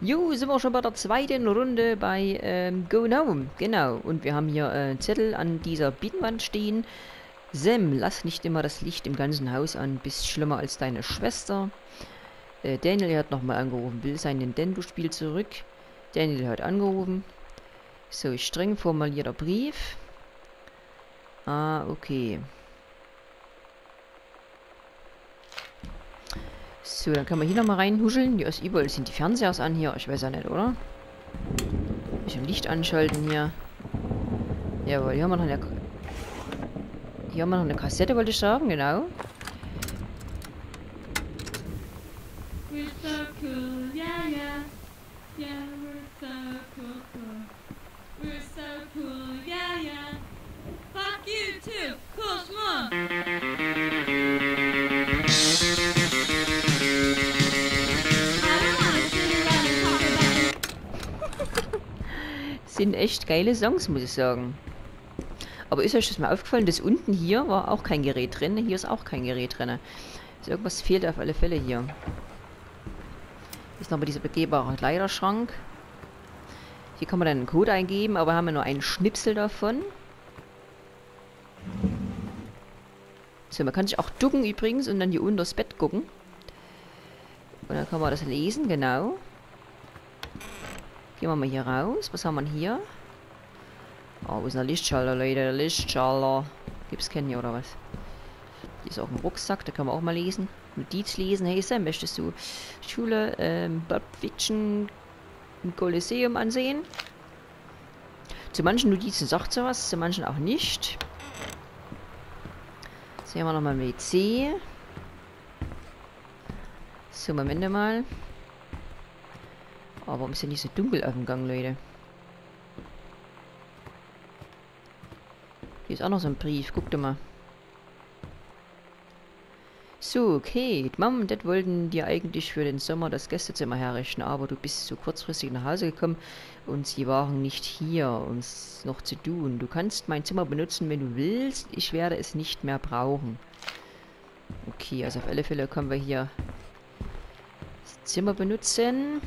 Jo, sind wir schon bei der zweiten Runde bei ähm, Go Gnome. Genau. Und wir haben hier äh, Zettel an dieser Bienenwand stehen. Sam, lass nicht immer das Licht im ganzen Haus an. Bist schlimmer als deine Schwester. Äh, Daniel hat nochmal angerufen. Will sein Nintendo-Spiel zurück. Daniel hat angerufen. So, streng formulierter Brief. Ah, okay. So, dann kann man hier nochmal reinhuscheln. Ja, ist überall sind die Fernsehers an hier. Ich weiß ja nicht, oder? Bisschen Licht anschalten hier. Jawohl, hier haben wir noch eine... Hier haben wir noch eine Kassette, wollte ich sagen, genau. Sind echt geile Songs, muss ich sagen. Aber ist euch das mal aufgefallen, dass unten hier war auch kein Gerät drin? Hier ist auch kein Gerät drin. Also irgendwas fehlt auf alle Fälle hier. Hier ist nochmal dieser begehbare Kleiderschrank. Hier kann man dann einen Code eingeben, aber haben wir nur einen Schnipsel davon. So, man kann sich auch ducken übrigens und dann hier unter das Bett gucken. Und dann kann man das lesen, genau. Gehen wir mal hier raus. Was haben wir hier? Oh, wo ist der Lichtschalter, Leute? Der Lichtschalter. Gibt's keinen hier, oder was? Hier ist auch ein Rucksack, da kann man auch mal lesen. Notiz lesen. Hey Sam, möchtest du Schule, ähm, Bob Fiction Kolosseum ansehen? Zu manchen Notizen sagt sie was, zu manchen auch nicht. Sehen wir nochmal WC. So, Moment mal. Oh, warum ist denn nicht so dunkel auf dem Gang, Leute? Hier ist auch noch so ein Brief. Guck doch mal. So, Kate, Mom und Dad wollten dir eigentlich für den Sommer das Gästezimmer herrichten, aber du bist so kurzfristig nach Hause gekommen und sie waren nicht hier, um es noch zu tun. Du kannst mein Zimmer benutzen, wenn du willst. Ich werde es nicht mehr brauchen. Okay, also auf alle Fälle können wir hier das Zimmer benutzen.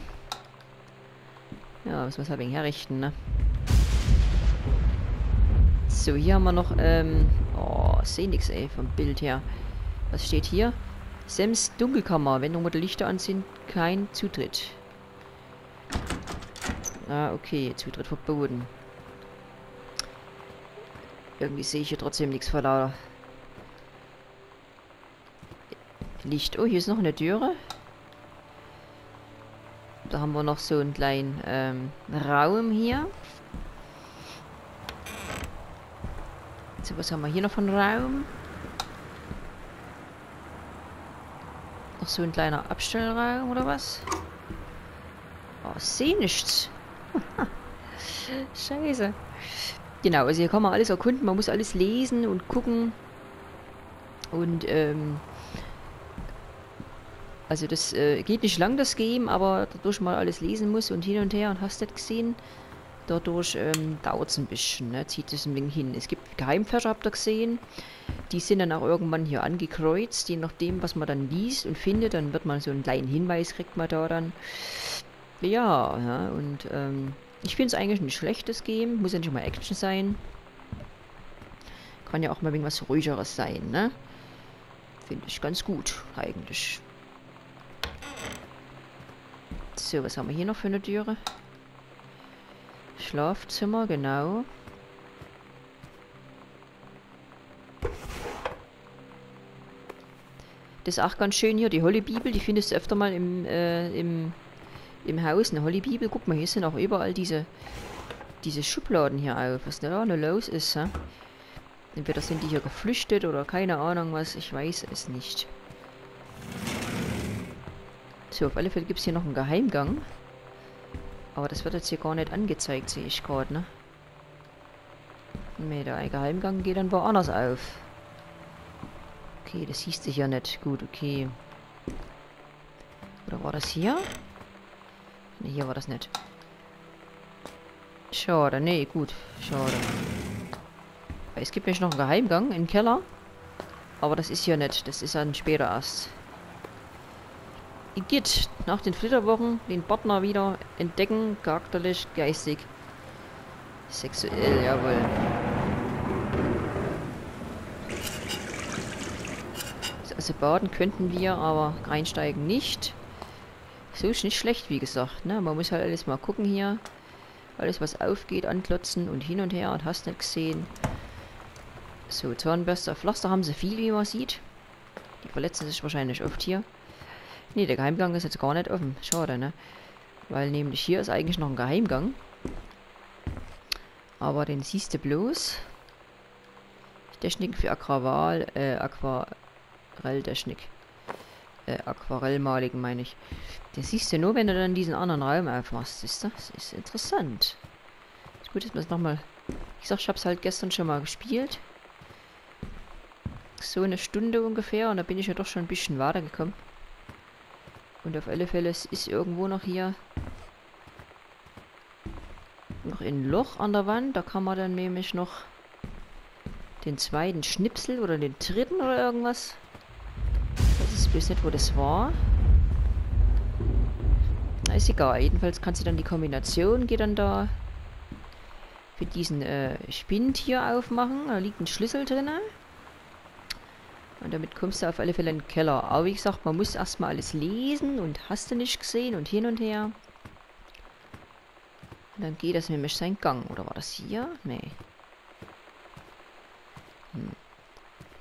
Ja, müssen wir es halt wegen herrichten, ne? So, hier haben wir noch, ähm... Oh, seh nix, ey, vom Bild her. Was steht hier? Sams Dunkelkammer. Wenn nur die Lichter an sind, kein Zutritt. Ah, okay. Zutritt verboten. Irgendwie sehe ich hier trotzdem nichts von lauter Licht. Oh, hier ist noch eine Türe. Da haben wir noch so einen kleinen ähm, Raum hier. So, was haben wir hier noch von Raum? Noch so ein kleiner Abstellraum oder was? Oh, sehe nichts. Scheiße. Genau, also hier kann man alles erkunden, man muss alles lesen und gucken. Und, ähm... Also das äh, geht nicht lang, das Game, aber dadurch mal alles lesen muss und hin und her und hast das gesehen. Dadurch ähm, dauert es ein bisschen, ne? zieht es ein wenig hin. Es gibt Geheimfächer, habt ihr gesehen. Die sind dann auch irgendwann hier angekreuzt, je nachdem, was man dann liest und findet. Dann wird man so einen kleinen Hinweis, kriegt man da dann. Ja, ja und ähm, ich finde es eigentlich ein schlechtes Game. Muss ja nicht immer Action sein. Kann ja auch mal irgendwas ruhigeres sein, ne? Finde ich ganz gut, eigentlich. So, was haben wir hier noch für eine Türe? Schlafzimmer, genau. Das ist auch ganz schön hier, die Hollybibel, die findest du öfter mal im, äh, im, im Haus. Eine Hollybibel, guck mal, hier sind auch überall diese, diese Schubladen hier auf, was da noch los ist. Hä? Entweder sind die hier geflüchtet oder keine Ahnung was, ich weiß es nicht. So, auf alle Fälle gibt es hier noch einen Geheimgang. Aber das wird jetzt hier gar nicht angezeigt, sehe ich gerade, ne? Ne, der Geheimgang geht dann woanders auf. Okay, das hieß sich ja nicht. Gut, okay. Oder war das hier? Ne, hier war das nicht. Schade, nee, gut. Schade. Es gibt nämlich noch einen Geheimgang im Keller. Aber das ist hier nicht. Das ist dann später erst. Igitt, nach den Flitterwochen den Partner wieder entdecken, charakterlich, geistig, sexuell, jawohl. Also baden könnten wir, aber reinsteigen nicht. So ist nicht schlecht, wie gesagt. Ne? Man muss halt alles mal gucken hier. Alles, was aufgeht, anklotzen und hin und her und hast nicht gesehen. So, Zahnbürste. Pflaster haben sie viel, wie man sieht. Die verletzen sich wahrscheinlich oft hier. Ne, der Geheimgang ist jetzt gar nicht offen. Schade, ne? Weil nämlich hier ist eigentlich noch ein Geheimgang. Aber den siehst du bloß. Technik für Aquaval, äh, Aquarelltechnik. Äh, Aquarellmaligen meine ich. Den siehst du nur, wenn du dann diesen anderen Raum aufmachst. Siehst du? Das ist interessant. Ist gut, dass man es nochmal... Ich sag, ich hab's halt gestern schon mal gespielt. So eine Stunde ungefähr und da bin ich ja doch schon ein bisschen weitergekommen. Und auf alle Fälle, es ist irgendwo noch hier noch ein Loch an der Wand. Da kann man dann nämlich noch den zweiten Schnipsel oder den dritten oder irgendwas. Das ist bloß nicht, wo das war. Na, ist egal. Jedenfalls kannst du dann die Kombination, geht dann da für diesen äh, Spind hier aufmachen. Da liegt ein Schlüssel drin. Und damit kommst du auf alle Fälle in den Keller. Aber wie gesagt, man muss erstmal alles lesen und hast du nicht gesehen und hin und her. Und dann geht das nämlich sein Gang. Oder war das hier? Nee. Hm.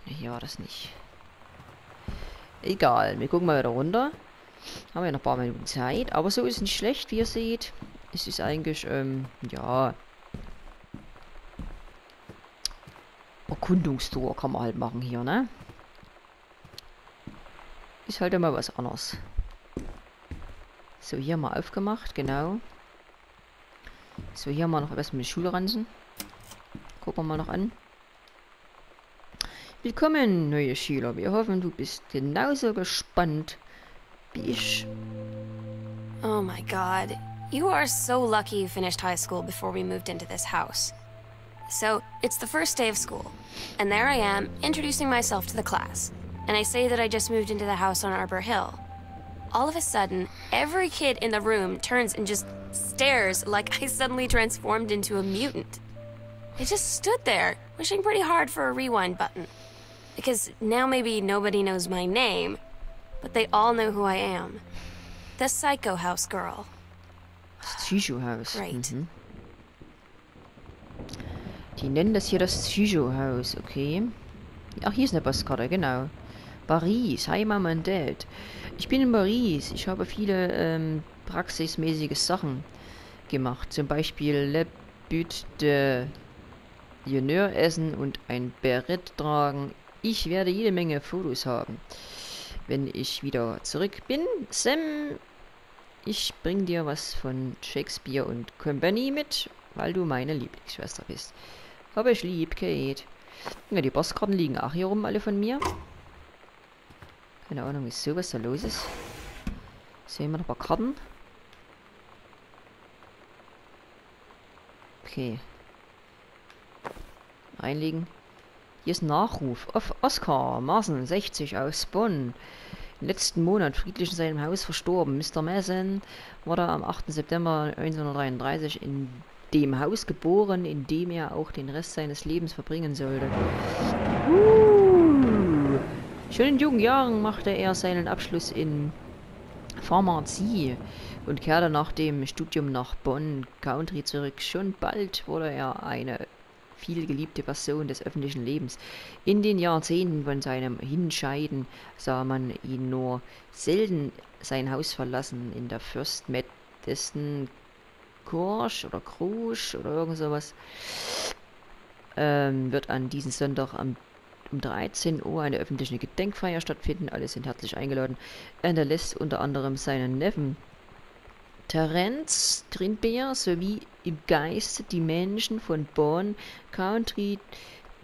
Hier war das nicht. Egal, wir gucken mal wieder runter. Haben wir noch ein paar Minuten Zeit. Aber so ist es nicht schlecht, wie ihr seht. Es ist eigentlich, ähm, ja... Erkundungstour kann man halt machen hier, ne? Ist halt immer was anderes. So, hier mal aufgemacht, genau. So, hier mal noch erstmal die Schulranzen. Gucken wir mal noch an. Willkommen, neue Schüler. Wir hoffen, du bist genauso gespannt wie ich. Oh my god. You are so lucky you finished high school before we moved into this house. So, it's the first day of school, and there I am, introducing myself to the class. And I say that I just moved into the house on Arbor Hill. All of a sudden, every kid in the room turns and just stares like I suddenly transformed into a mutant. I just stood there, wishing pretty hard for a rewind button. Because now maybe nobody knows my name, but they all know who I am. The Psycho House girl. Psycho House. Right. Mhm. Die nennen das hier das Psycho House, okay. Ach, hier ist eine Postkarte, genau. Paris, hi Mama und Dad. Ich bin in Paris. Ich habe viele ähm, praxismäßige Sachen gemacht. Zum Beispiel Le But de Junior essen und ein Beret tragen. Ich werde jede Menge Fotos haben. Wenn ich wieder zurück bin, Sam, ich bring dir was von Shakespeare und Company mit, weil du meine Lieblingsschwester bist. Hab ich lieb, Kate. Ja, die Postkarten liegen auch hier rum, alle von mir. Keine Ahnung, wieso, was da los ist. Sehen wir noch ein paar Karten. Okay. Einlegen. Hier ist ein Nachruf. Auf Oskar Marsen, 60, aus Bonn. Im letzten Monat friedlich in seinem Haus verstorben. Mr. Mason wurde am 8. September 1933 in dem Haus geboren, in dem er auch den Rest seines Lebens verbringen sollte. Uh. Schon in jungen Jahren machte er seinen Abschluss in Pharmazie und kehrte nach dem Studium nach Bonn Country zurück. Schon bald wurde er eine viel geliebte Person des öffentlichen Lebens. In den Jahrzehnten von seinem Hinscheiden sah man ihn nur selten sein Haus verlassen. In der First Madison Korsch oder Krusch oder irgend sowas ähm, wird an diesem Sonntag am um 13 Uhr eine öffentliche Gedenkfeier stattfinden. Alle sind herzlich eingeladen. Er hinterlässt unter anderem seinen Neffen Terence Trinbeer sowie im Geiste die Menschen von Bonn Country,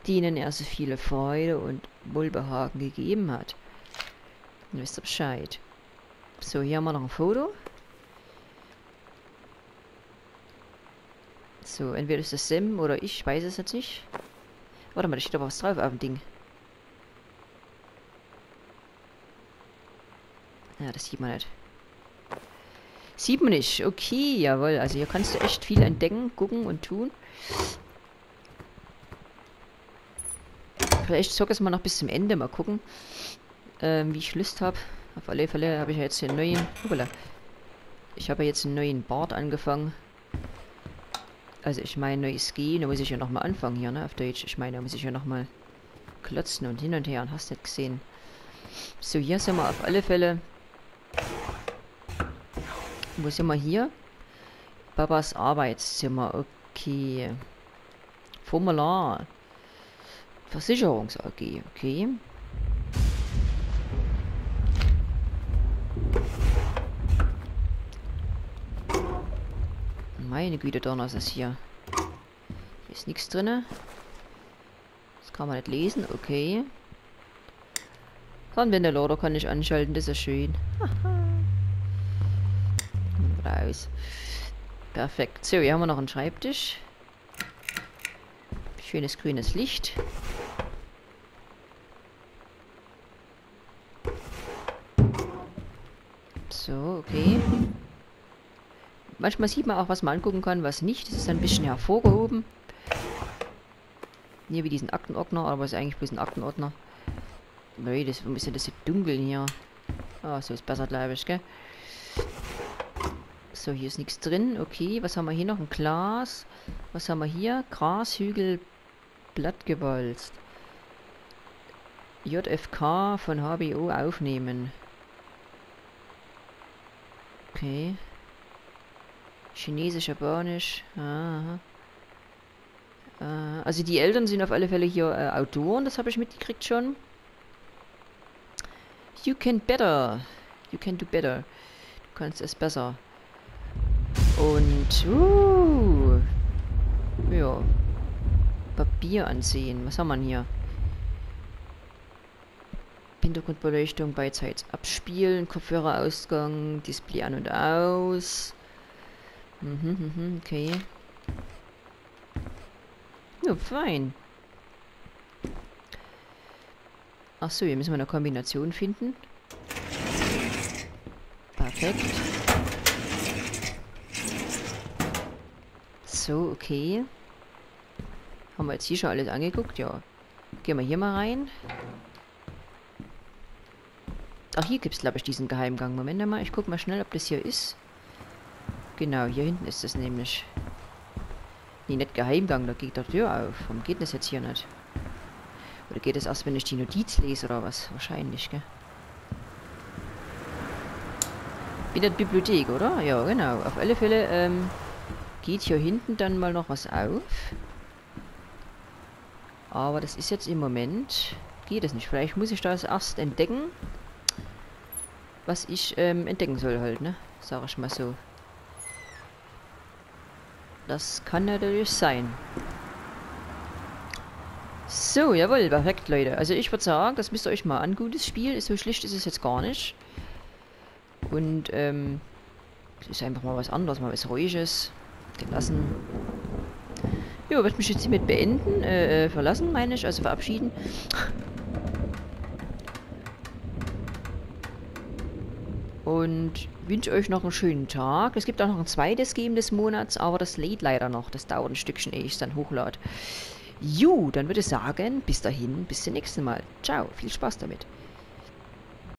denen er so viele Freude und Wohlbehagen gegeben hat. Ihr wisst ihr Bescheid. So, hier haben wir noch ein Foto. So, entweder ist das Sam oder ich, weiß es jetzt nicht. Warte mal, da steht aber was drauf auf dem Ding. Ja, das sieht man nicht. Sieht man nicht. Okay, jawohl. Also hier kannst du echt viel entdecken, gucken und tun. Vielleicht zocke es mal noch bis zum Ende. Mal gucken, ähm, wie ich Lust habe. Auf alle Fälle habe ich ja jetzt einen neuen... Hoppala. Ich habe ja jetzt einen neuen Bart angefangen. Also ich meine neues Gehen, da muss ich ja nochmal anfangen hier, ne, auf Deutsch. Ich meine, da muss ich ja nochmal klotzen und hin und her und hast nicht gesehen. So, hier sind wir auf alle Fälle. Wo sind wir hier? Babas Arbeitszimmer, okay. Formular. Versicherungs AG, okay. Meine Güte, Donner ist das hier. Hier ist nichts drin. Das kann man nicht lesen, okay. Ventilator kann ich anschalten, das ist schön. Raus. Perfekt. So, hier haben wir noch einen Schreibtisch. Schönes grünes Licht. So, okay. Manchmal sieht man auch, was man angucken kann, was nicht. Das ist ein bisschen hervorgehoben. Hier wie diesen Aktenordner, aber es ist eigentlich bloß ein Aktenordner. Nö, das, warum ist denn das so dunkel hier? Ah, oh, so ist besser, glaube ich, gell? So, hier ist nichts drin. Okay, was haben wir hier noch? Ein Glas. Was haben wir hier? Grashügel, blattgewalzt. JFK von HBO aufnehmen. Okay. Chinesisch, Japanisch. Aha. Äh, also die Eltern sind auf alle Fälle hier äh, Autoren, das habe ich mitgekriegt schon. You can better. You can do better. Du kannst es besser. Und, uh, ja. Papier ansehen. Was haben wir hier? Hintergrundbeleuchtung, Beizeit abspielen, Kopfhörerausgang, Display an und aus. Mhm, mhm, okay. Ja, fein. Achso, hier müssen wir eine Kombination finden. Perfekt. So, okay. Haben wir jetzt hier schon alles angeguckt? Ja. Gehen wir hier mal rein. Ach, hier gibt es, glaube ich, diesen Geheimgang. Moment mal, ich gucke mal schnell, ob das hier ist. Genau, hier hinten ist es nämlich. Nee, nicht Geheimgang, da geht die Tür auf. Warum geht das jetzt hier nicht? Oder geht es erst, wenn ich die Notiz lese oder was? Wahrscheinlich, gell? In der Bibliothek, oder? Ja, genau. Auf alle Fälle ähm, geht hier hinten dann mal noch was auf. Aber das ist jetzt im Moment... Geht es nicht. Vielleicht muss ich das erst entdecken. Was ich ähm, entdecken soll halt, ne? Sag ich mal so. Das kann natürlich sein. So, jawohl, perfekt, Leute. Also ich würde sagen, das müsst ihr euch mal an. Gutes Spiel. So schlicht ist es jetzt gar nicht. Und, ähm, es ist einfach mal was anderes, mal was Ruhiges. Gelassen. Jo, würde mich jetzt hiermit beenden, äh, äh, verlassen, meine ich, also verabschieden. Und wünsche euch noch einen schönen Tag. Es gibt auch noch ein zweites Game des Monats, aber das lädt leider noch. Das dauert ein Stückchen, ehe ich es dann hochlade. Jo, dann würde ich sagen, bis dahin, bis zum nächsten Mal. Ciao, viel Spaß damit.